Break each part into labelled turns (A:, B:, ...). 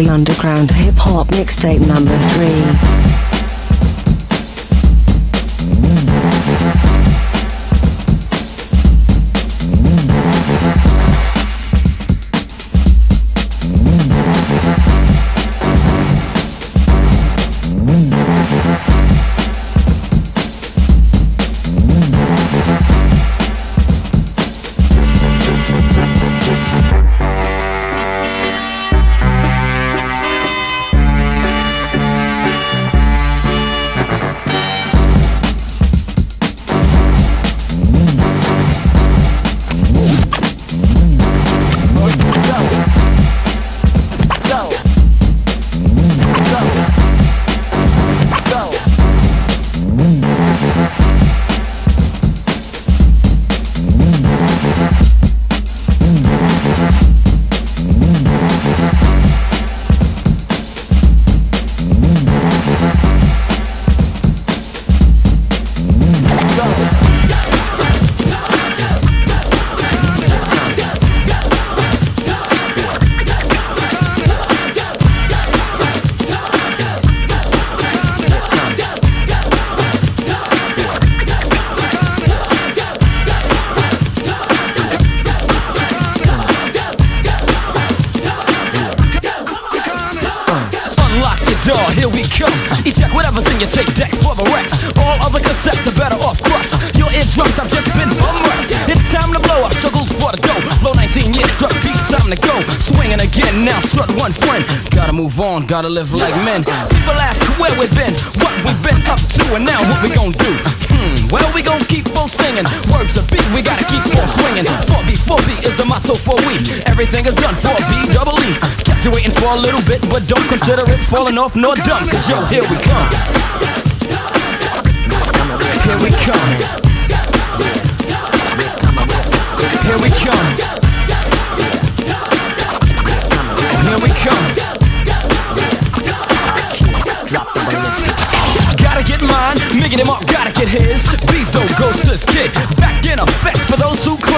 A: The Underground Hip Hop Mixtape number 3.
B: Other cassettes are better off crushed. Your eardrums have just been bumrushed. It's time to blow up, struggles for the dough. Flow 19 years, struck beats, time to go. Swinging again, now strut one friend. Gotta move on, gotta live like men. People ask where we've been, what we've been up to, and now what we gon' do. Hmm, well, we gon' keep on singing. Words are beat, we gotta keep on swinging. 4B, 4B is the motto for we. Everything is done for B, double E. Kept you waiting for a little bit, but don't consider it falling off nor dumb. Cause yo, here we come. Making him up, gotta get his. Please don't ghost this kid. Back in effect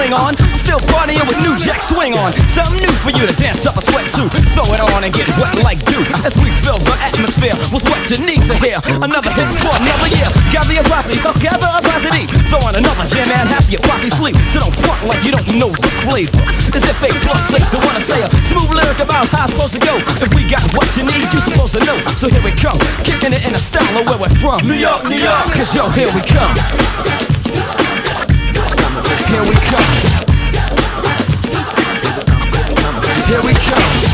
B: for cling on. Still partying with new jack swing on. Something new for you to dance up a sweat to. Throw it on and get wet like dew. As we fill the atmosphere with what your needs are here. Another hit for another year. Gather your posse, oh, gather a posse. Throw on another jam and half your posse sleep. So don't front like you don't know the flavor. As if A plus sake to wanna say a smooth lyric about how it's supposed to go. If we got what you need, you're supposed to know. So here we come, kicking it in a style of where we're from. New York, New York. Cause yo, here we come. Here we come. Here we come.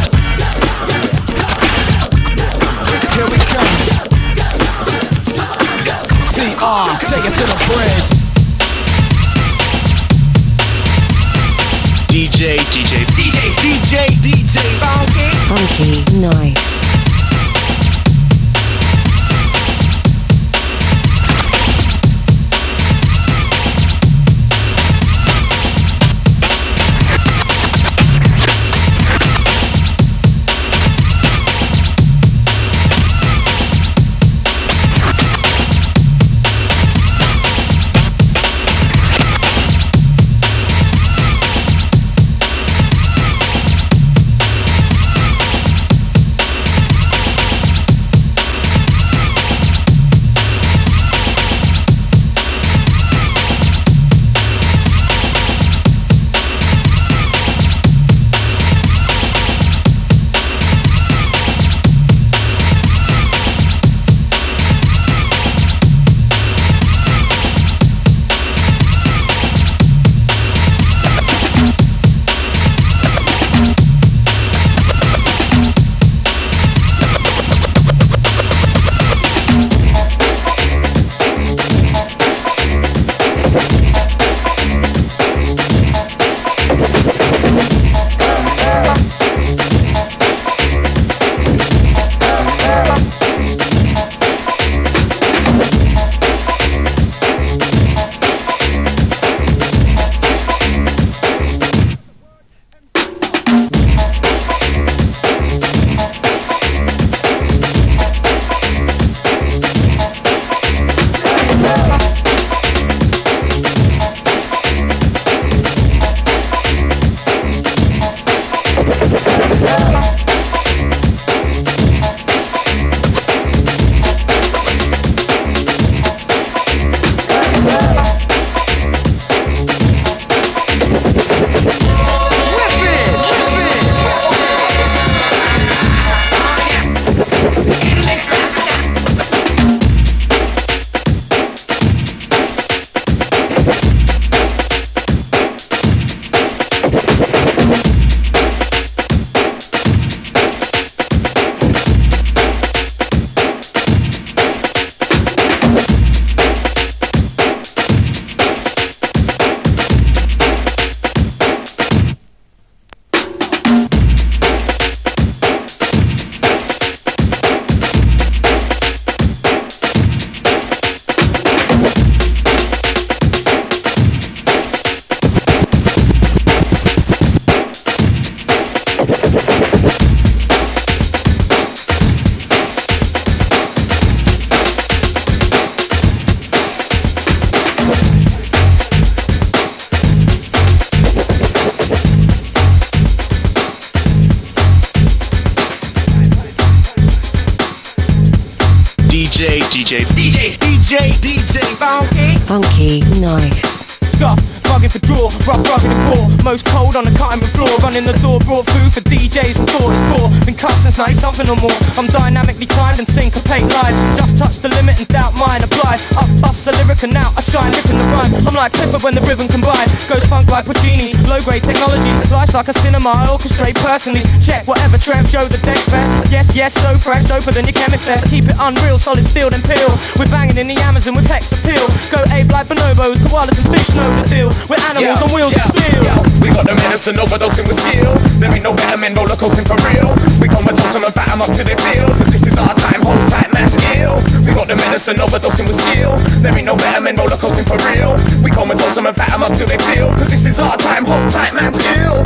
C: DJ, DJ, DJ, Funky.
A: Funky, nice.
D: Scuff, bugging for draw, rough, rugged and raw. Most cold on the cutting room floor, running the door, brought food for DJs and thought it's for. Been cut since 90 something or more. I'm dynamically timed and syncopate lines. Just touch the limit and doubt mine applies. Up, bust a lyric and now I shine, ripping the rhyme. I'm like Clifford when the rhythm combined. Goes funk like Puccini, low grade technology. Life's like a cinema, I orchestrate personally. Check whatever Trev, Joe, the deck best. Yes, yes, so fresh, doper than your chemist best. Keep it unreal, solid steel and peel. We're banging in the Amazon with hex appeal. Go ape like bonobos, koalas and fish know the deal. We're animals on wheels of steel.
E: We got the medicine overdosing with skill. There ain't no better men roller coasting for real. We come and toss them and bat 'em up to the field. Cause this is our time, hold tight, man, skill. We got the medicine overdosing with skill. There ain't no better men roller coasting for real. We come and toss them and bat 'em up to the field. Cause this is our time, hold tight, man, skill.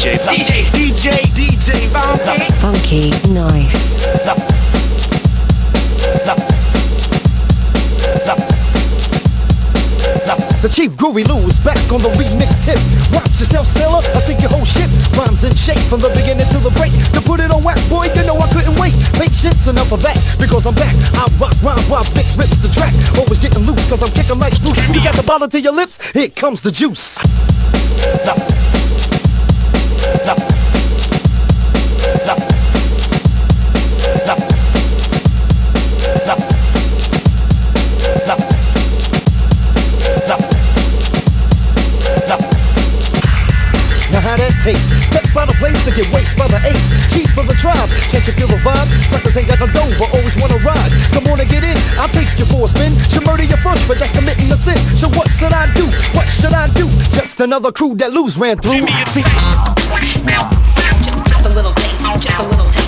F: DJ, DJ, DJ, DJ, DJ, Funky.
A: Funky, nice.
G: The Chief Groovy Lou is back on the remix tip. Watch yourself, sailor. I see your whole ship. Rhymes in shape from the beginning to the break. To put it on wax, boy, you know I couldn't wait. Patience enough of that, because I'm back. I rock rhymes while Vic rips the track. Always getting loose, cause I'm kicking like loose. You got the bottle to your lips, here comes the juice. Another crew that lose ran through. See,
H: little taste, just a little taste.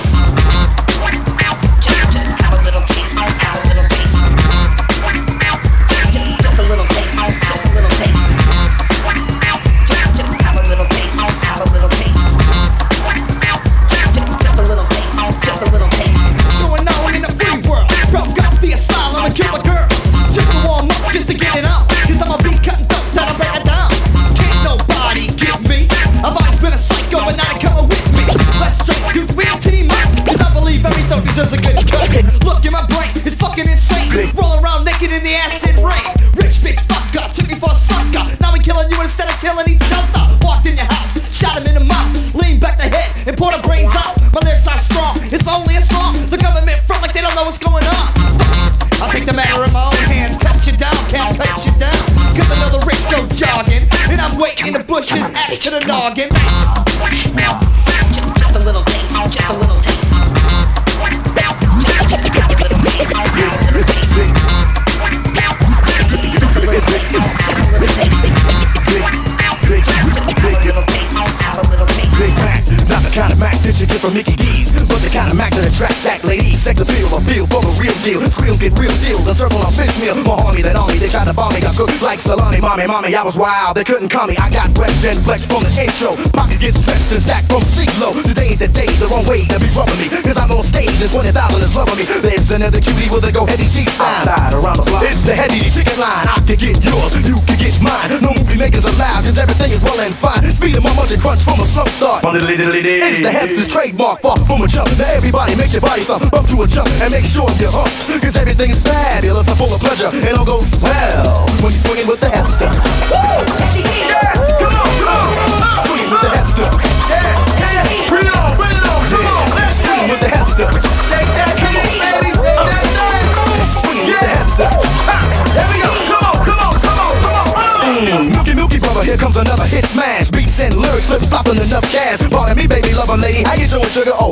I: But the
E: kind of Mac that attracts that ladies. Sex appeal, a feel for the real deal. Squeal get real sealed, the circle on fish meal. More homie than army, they tried to bomb me. Got cooked like salami, mommy, mommy. I was wild, they couldn't call me. I got wet and flex from the intro. Pocket gets stretched and stacked from CeeLo. Today ain't the day, the wrong way to be rubbing me. Cause I'm on stage and 20,000 is loving me. There's another cutie with a go heady G sign. Outside around the block. It's the heady chicken line. I can get yours, you can get mine. No movie makers allowed, cause everything is well and fine. Speed of my munch and crunch from a slow start. It's the Hepster's trademark, far from a jump. Now everybody make your body thump, bump to a jump, and make sure you hump. Cause everything is fabulous, I'm full of pleasure, and all goes swell when you're swinging with the Hepster. Woo! Yeah! Come on, come on! Swinging with the. Yeah, yeah! Bring it on, bring it on, come on! Let's swing with the Hepster. Take that, come on, ladies, take that, that! Swinging with the! Here we go, come on, come on, come on, come on! Mm, Milky, Milky brother, here comes another hit smash. Beats and lyrics, flip flopping enough cash. Pardon me, baby, lover lady, how you doing, sugar? Oh, you only speak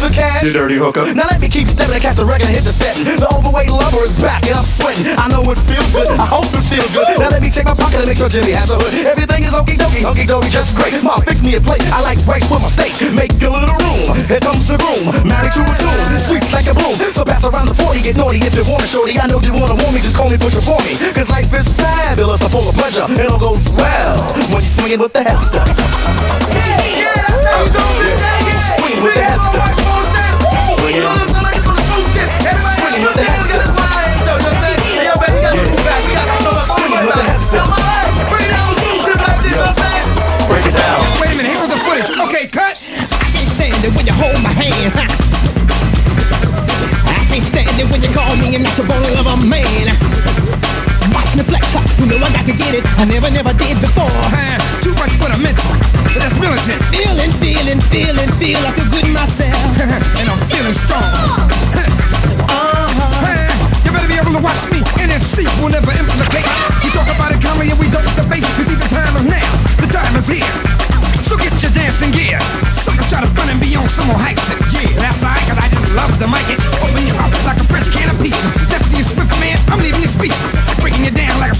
E: for cash?
F: You dirty hooker.
E: Now let me keep stepping and catch the record and hit the set. The overweight lover is back and I'm sweating. I know it feels good. I hope it feels good. Now let me check my pocket and make sure Jimmy has a hood. Everything is is okie dokie, hunky dory, just great. Mom, fix me a plate. I like rice with my steak. Make a little room. Here comes the groom, married to a tune, sweet like a bloom. So pass around the 40, get naughty if you want it, shorty. I know you wanna want me, just call me, push it for me. Cause life is fabulous, I'm full of pleasure. It all goes well when you're swinging with the hipster. Swing with the hipster. Swinging. With the hipster. Swinging with the hipster. Break it down.
C: Wait a minute, here goes the footage. Okay, cut.
B: I can't stand it when you hold my hand. ha. I can't stand it when you call me a natural of a man. Me flex up, you know I got to get it. I never, never did before.
C: Uh, too much for the mental, but that's militant.
B: Feeling, feeling, feeling, feel I feel good in myself.
C: and I'm feeling strong. Uh-huh. You better be able to watch me. NFC will never implicate. We talk about it calmly and we don't debate. You see, the time is now. The time is here. So get your dancing gear. Suckers try to front and be on some more hype tip. Yeah, that's alright, cause I just love to mic it. Open your mouth like a French can of pizza. Deputy and Swift, man, I'm leaving you speechless. Breaking you down like a